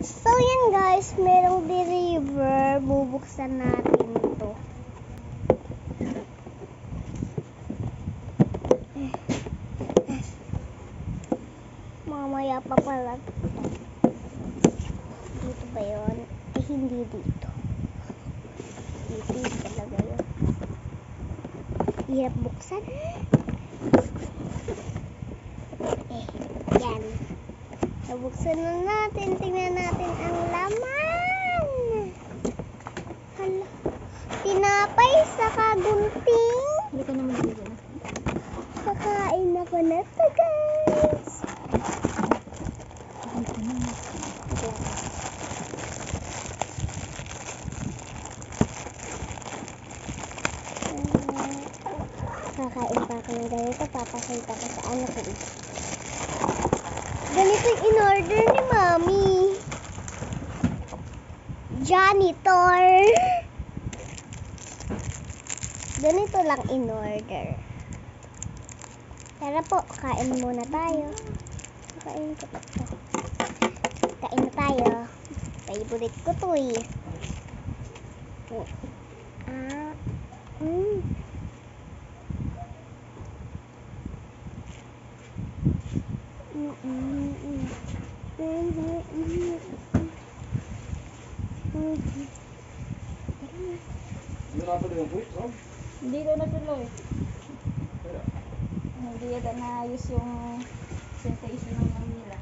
So yan guys, merong deliver. Bubuksan natin to. Mamaya pa pala to. Dito ba yun? Eh, hindi dito. Dito yun talaga yun. Hirap buksan. Eh, yan. Nabuksan na natin. Tingnan natin ang laman. Hala. Tinapay sa kagunting. Hindi ka naman dito. Kakain ako na to, guys. Kakain pa ako ng ganito. Papakita ko sa anak ko. Yung in-order ni Mami. Janitor. Ganito lang in-order. Tara po, kain muna tayo. Kain ko pa. Kain na tayo. Favorite ko to eh. Ah, mm. Mm, mm, mm. Mm, mm, mm. Mm. Hindi ko natuloy. Hindi yata naayos yung sensation ng nila.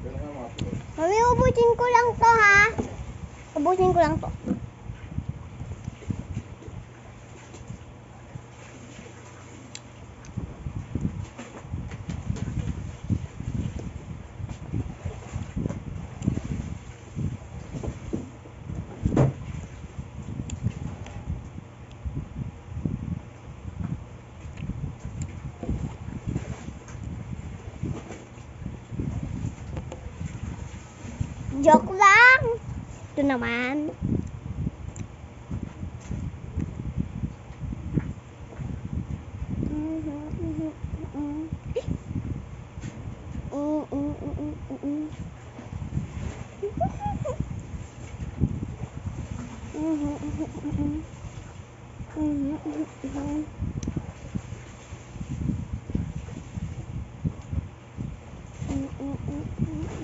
kaya nga mga tuloy. Mami, ubusin ko lang to ha. Ubusin ko lang to. giật lắm tôi nào mà anh Mm-mm-mm-mm.